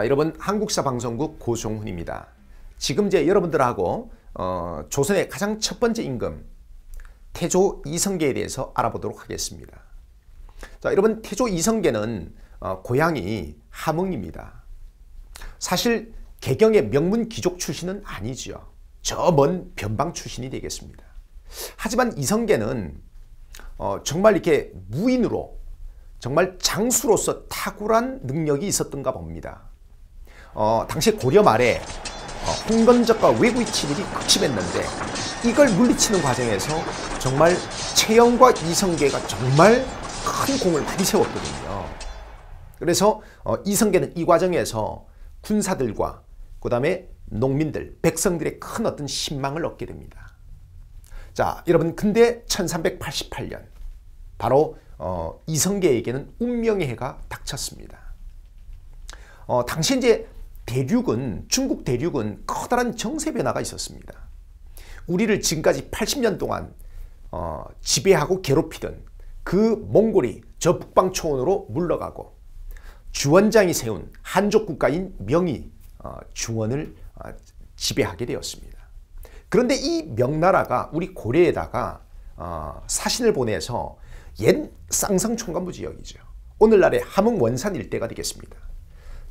자, 여러분 한국사 방송국 고종훈입니다. 지금 이제 여러분들하고 어, 조선의 가장 첫 번째 임금 태조 이성계에 대해서 알아보도록 하겠습니다. 자, 여러분 태조 이성계는 어, 고향이 함흥입니다. 사실 개경의 명문 귀족 출신은 아니죠. 저먼 변방 출신이 되겠습니다. 하지만 이성계는 어, 정말 이렇게 무인으로 정말 장수로서 탁월한 능력이 있었던가 봅니다. 어, 당시 고려 말에 어, 홍건적과 외구의 친일이 극심했는데 이걸 물리치는 과정에서 정말 최영과 이성계가 정말 큰 공을 많이 세웠거든요. 그래서 어, 이성계는 이 과정에서 군사들과 그 다음에 농민들, 백성들의 큰 어떤 신망을 얻게 됩니다. 자, 여러분 근데 1388년 바로 어, 이성계에게는 운명의 해가 닥쳤습니다. 어, 당시 이제 대륙은 중국 대륙은 커다란 정세 변화가 있었습니다. 우리를 지금까지 80년 동안 어, 지배하고 괴롭히던 그 몽골이 저 북방초원으로 물러가고 주원장이 세운 한족 국가인 명이 어, 중원을 어, 지배하게 되었습니다. 그런데 이 명나라가 우리 고려에다가 어, 사신을 보내서 옛 쌍성총관부 지역이죠. 오늘날의 함흥 원산 일대가 되겠습니다.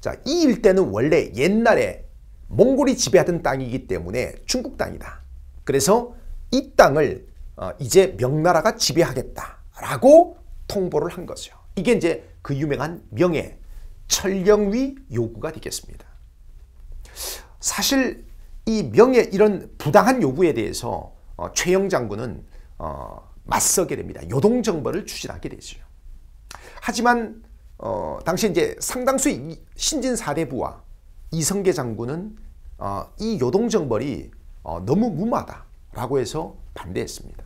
자, 이 일대는 원래 옛날에 몽골이 지배하던 땅이기 때문에 중국 땅이다. 그래서 이 땅을 어, 이제 명나라가 지배하겠다라고 통보를 한 거죠. 이게 이제 그 유명한 명예 철령위 요구가 되겠습니다. 사실 이 명예 이런 부당한 요구에 대해서 어, 최영 장군은 어, 맞서게 됩니다. 요동 정벌을 추진하게 되죠. 하지만 어, 당시 이제 상당수의 신진 사대부와 이성계 장군은 어, 이 요동정벌이 어, 너무 무마다라고 해서 반대했습니다.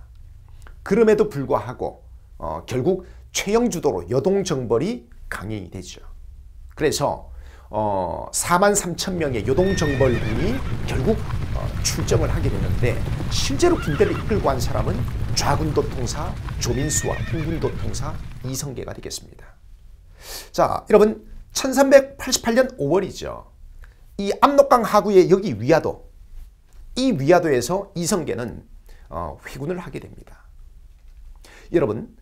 그럼에도 불구하고 어, 결국 최영 주도로 요동정벌이 강행이 되죠. 그래서 어, 4만 3천 명의 요동정벌군이 결국 어, 출정을 하게 되는데 실제로 군대를 이끌고 한 사람은 좌군도 통사 조민수와 흥군도 통사 이성계가 되겠습니다. 자, 여러분 1388년 5월이죠. 이 압록강 하구의 여기 위화도 이 위화도에서 이성계는 어, 회군을 하게 됩니다. 여러분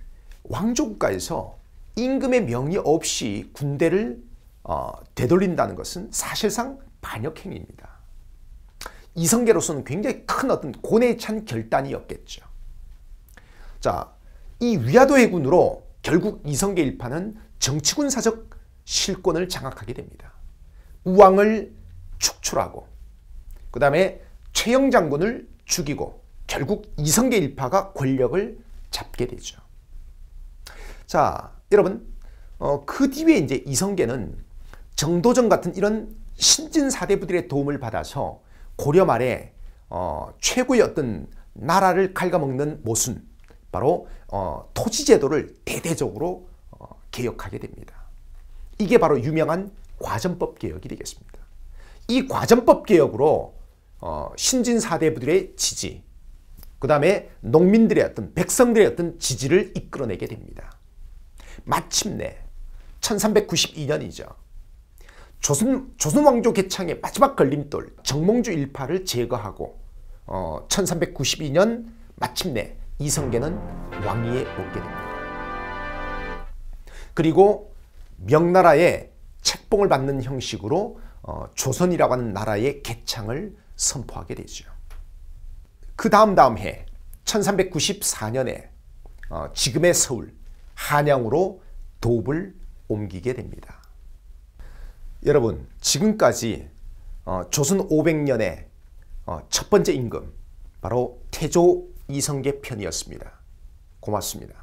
왕조국가에서 임금의 명의 없이 군대를 어, 되돌린다는 것은 사실상 반역행위입니다. 이성계로서는 굉장히 큰 어떤 고뇌에 찬 결단이었겠죠. 자, 이 위화도 해군으로 결국 이성계 일파는 정치군사적 실권을 장악하게 됩니다. 우왕을 축출하고 그 다음에 최영 장군을 죽이고 결국 이성계 일파가 권력을 잡게 되죠. 자, 여러분 어, 그 뒤에 이제 이성계는 정도전 같은 이런 신진 사대부들의 도움을 받아서 고려 말에 어, 최고의 어떤 나라를 갉아먹는 모순 바로 어, 토지 제도를 대대적으로 어, 개혁하게 됩니다. 이게 바로 유명한 과전법 개혁이 되겠습니다. 이 과전법 개혁으로 어, 신진 사대부들의 지지, 그 다음에 농민들의 어떤 백성들의 어떤 지지를 이끌어내게 됩니다. 마침내 1392년이죠. 조선, 조선 왕조 개창의 마지막 걸림돌 정몽주 일파를 제거하고 어, 1392년 마침내 이성계는 왕위에 오게 됩니다. 그리고 명나라의 책봉을 받는 형식으로 어, 조선이라고 하는 나라의 개창을 선포하게 되죠. 그 다음 다음 해 1394년에 어, 지금의 서울 한양으로 도읍을 옮기게 됩니다. 여러분 지금까지 어, 조선 500년의 어, 첫 번째 임금 바로 태조 이성계 편이었습니다. 고맙습니다.